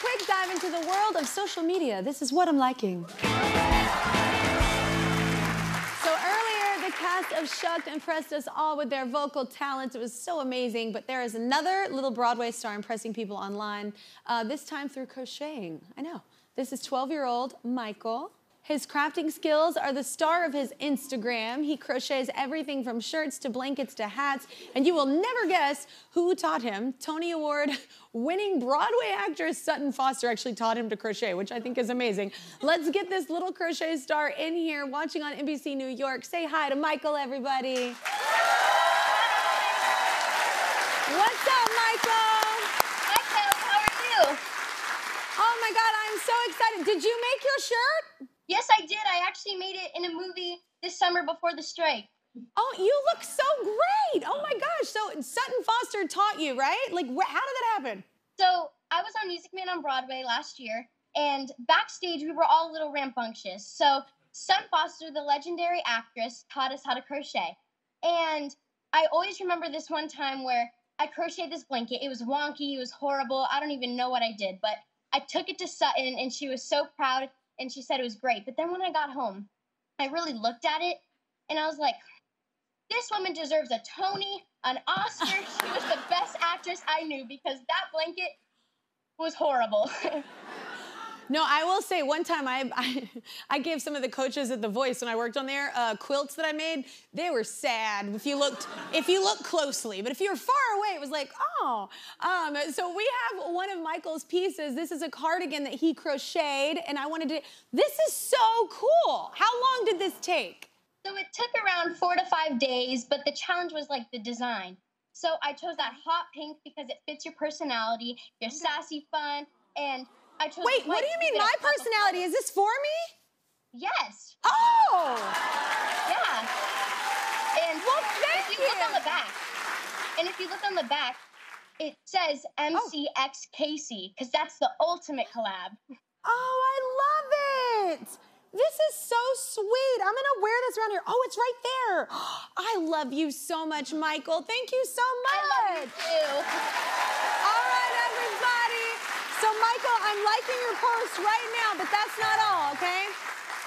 quick dive into the world of social media. This is what I'm liking. So earlier, the cast of Shucked impressed us all with their vocal talents. It was so amazing. But there is another little Broadway star impressing people online, uh, this time through crocheting. I know. This is 12 year old Michael. His crafting skills are the star of his Instagram. He crochets everything from shirts to blankets to hats, and you will never guess who taught him. Tony Award winning Broadway actress Sutton Foster actually taught him to crochet, which I think is amazing. Let's get this little crochet star in here watching on NBC New York. Say hi to Michael, everybody. What's up, Michael? Hi, How are you? Oh my God, I'm so excited. Did you make your shirt? Yes, I did. I actually made it in a movie this summer before the strike. Oh, you look so great. Oh my gosh. So Sutton Foster taught you, right? Like, how did that happen? So I was on Music Man on Broadway last year, and backstage we were all a little rambunctious. So Sutton Foster, the legendary actress, taught us how to crochet. And I always remember this one time where I crocheted this blanket. It was wonky, it was horrible. I don't even know what I did, but I took it to Sutton, and she was so proud and she said it was great. But then when I got home, I really looked at it and I was like, this woman deserves a Tony, an Oscar. she was the best actress I knew because that blanket was horrible. No, I will say one time I, I, I gave some of the coaches at The Voice when I worked on there uh, quilts that I made. They were sad if you looked if you looked closely, but if you were far away, it was like oh. Um, so we have one of Michael's pieces. This is a cardigan that he crocheted, and I wanted to. This is so cool. How long did this take? So it took around four to five days, but the challenge was like the design. So I chose that hot pink because it fits your personality. You're sassy, fun, and I chose. Wait, what do you mean my personality? Is this for me? Yes. Oh. Yeah. And well, thank if you, you look on the back, and if you look on the back, it says oh. MCX Casey because that's the ultimate collab. Oh, I love it. This is so sweet. I'm gonna wear this around here. Oh, it's right there. I love you so much, Michael. Thank you so much. I love you too. All right, everybody. So, Your post right now, but that's not all, okay?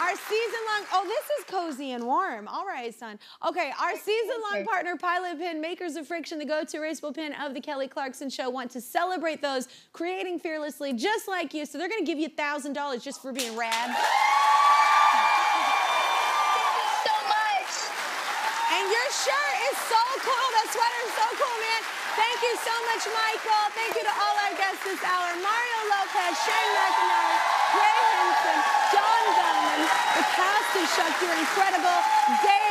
Our season long, oh, this is cozy and warm. All right, son. Okay, our season long partner, Pilot Pen, makers of FriXion, the go to erasable pin of The Kelly Clarkson Show, want to celebrate those creating fearlessly just like you. So they're gonna give you $1,000 just for being rad. Thank you so much. And your shirt is so cool. That sweater is so cool, man. Thank you so much, Michael. Thank you to all our guests this hour Mario Lopez, Shane McAnally, Ray Henson, John Gunman, the cast of Shucked. You're incredible. Dave